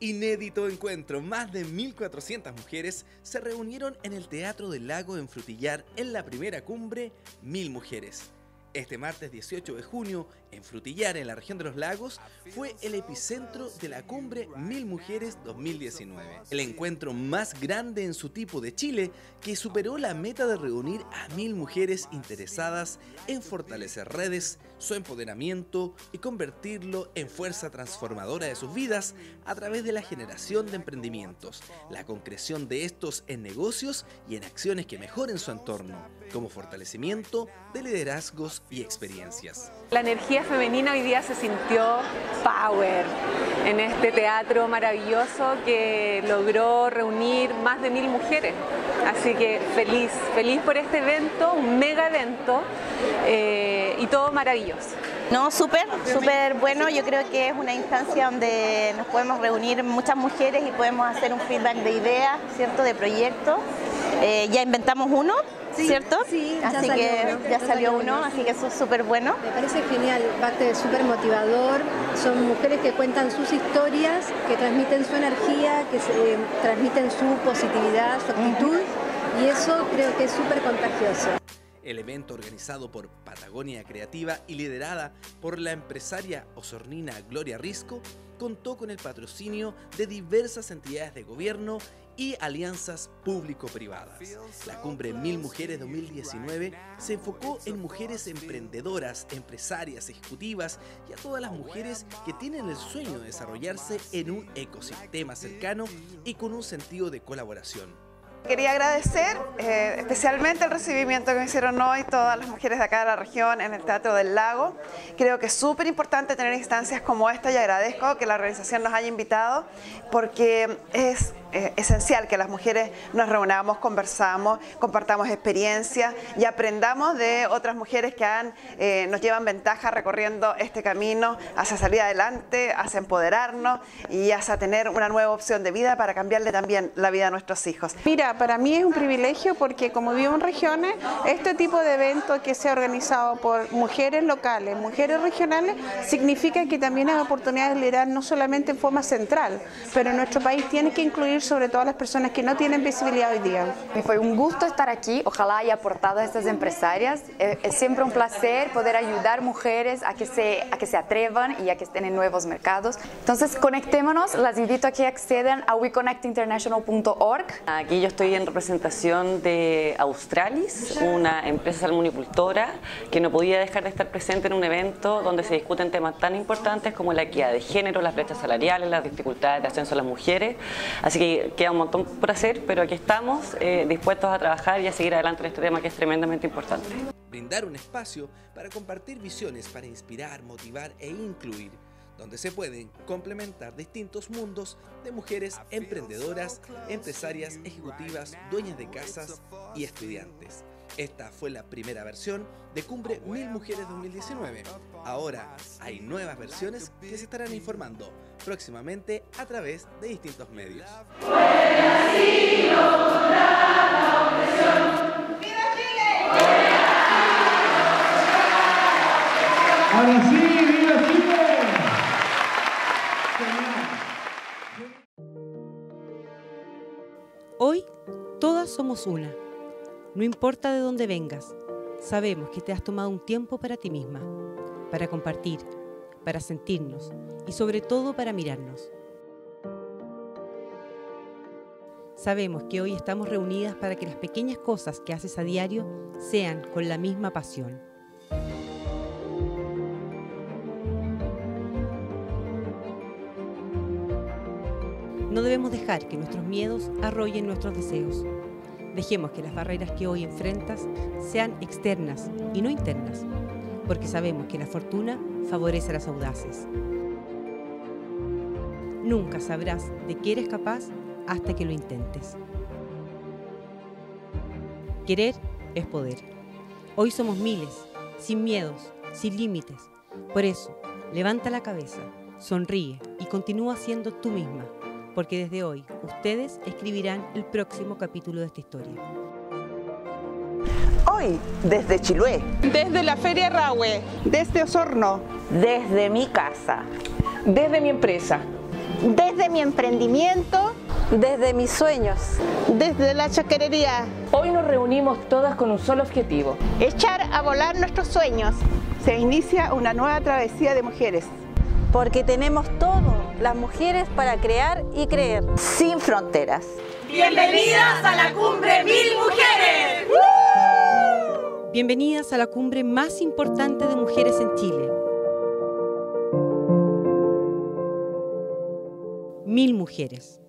Inédito encuentro, más de 1.400 mujeres se reunieron en el Teatro del Lago en Frutillar en la primera cumbre Mil Mujeres. Este martes 18 de junio, en Frutillar, en la región de los lagos, fue el epicentro de la cumbre Mil Mujeres 2019. El encuentro más grande en su tipo de Chile, que superó la meta de reunir a mil mujeres interesadas en fortalecer redes, su empoderamiento y convertirlo en fuerza transformadora de sus vidas a través de la generación de emprendimientos, la concreción de estos en negocios y en acciones que mejoren su entorno, como fortalecimiento de liderazgos y experiencias. La energía femenina hoy día se sintió power en este teatro maravilloso que logró reunir más de mil mujeres. Así que feliz, feliz por este evento, un mega evento eh, y todo maravilloso. No, súper, súper bueno. Yo creo que es una instancia donde nos podemos reunir muchas mujeres y podemos hacer un feedback de ideas, ¿cierto? De proyectos. Eh, ya inventamos uno, ¿cierto? Sí, ya así salió que uno, ya ya salió salió uno, uno, así que eso es súper bueno. Me parece genial, parte súper motivador. Son mujeres que cuentan sus historias, que transmiten su energía, que se- eh, transmiten su positividad, su actitud. Y eso creo que es súper contagioso. El evento organizado por Patagonia Creativa y liderada por la empresaria osornina Gloria Risco contó con el patrocinio de diversas entidades de gobierno y alianzas público-privadas. La cumbre Mil Mujeres 2019 se enfocó en mujeres emprendedoras, empresarias, ejecutivas y a todas las mujeres que tienen el sueño de desarrollarse en un ecosistema cercano y con un sentido de colaboración. Quería agradecer eh, especialmente el recibimiento que me hicieron hoy todas las mujeres de acá de la región en el Teatro del Lago. Creo que es súper importante tener instancias como esta y agradezco que la organización nos haya invitado porque es eh, esencial que las mujeres nos reunamos, conversamos, compartamos experiencias y aprendamos de otras mujeres que han, eh, nos llevan ventaja recorriendo este camino hacia salir adelante, hacia empoderarnos y hacia tener una nueva opción de vida para cambiarle también la vida a nuestros hijos. Mira, para mí es un privilegio porque como vivo en regiones, este tipo de evento que se ha organizado por mujeres locales, mujeres regionales, significa que también hay oportunidades de liderar no solamente en forma central, pero nuestro país tiene que incluir sobre todo a las personas que no tienen visibilidad hoy día. Me fue un gusto estar aquí, ojalá haya aportado a estas empresarias. Eh, Es siempre un placer poder ayudar mujeres a que, se, a que se atrevan y a que estén en nuevos mercados. Entonces, conectémonos, las invito a que accedan a weconnectinternational.org. Aquí yo estoy en representación de Australis, una empresa salmonicultora que no podía dejar de estar presente en un evento donde se discuten temas tan importantes como la equidad de género, las brechas salariales, las dificultades de ascenso a las mujeres. Así que queda un montón por hacer, pero aquí estamos eh, dispuestos a trabajar y a seguir adelante en este tema que es tremendamente importante. brindar un espacio para compartir visiones para inspirar, motivar e incluir, donde se pueden complementar distintos mundos de mujeres emprendedoras, empresarias, ejecutivas, dueñas de casas y estudiantes. Esta fue la primera versión de Cumbre Mil Mujeres 2019. Ahora hay nuevas versiones que se estarán informando próximamente a través de distintos medios. Ahora sí, somos una. No importa de dónde vengas, sabemos que te has tomado un tiempo para ti misma, para compartir, para sentirnos y sobre todo para mirarnos. Sabemos que hoy estamos reunidas para que las pequeñas cosas que haces a diario sean con la misma pasión. No debemos dejar que nuestros miedos arrollen nuestros deseos. Dejemos que las barreras que hoy enfrentas sean externas y no internas, porque sabemos que la fortuna favorece a las audaces. Nunca sabrás de qué eres capaz hasta que lo intentes. Querer es poder. Hoy somos miles, sin miedos, sin límites. Por eso, levanta la cabeza, sonríe y continúa siendo tú misma, porque desde hoy ustedes escribirán el próximo capítulo de esta historia. Hoy, desde Chiloé, Desde la Feria Rahue, desde Osorno, desde mi casa, Desde mi empresa, Desde mi emprendimiento, desde mis sueños, desde la chaquerería. Hoy nos reunimos todas con un solo objetivo. Echar a volar nuestros sueños. Se inicia una nueva travesía de mujeres. Porque tenemos todo, las mujeres, para crear y creer. Sin fronteras. Bienvenidas a la cumbre Mil Mujeres. Bienvenidas a la cumbre más importante de mujeres en Chile. Mil Mujeres.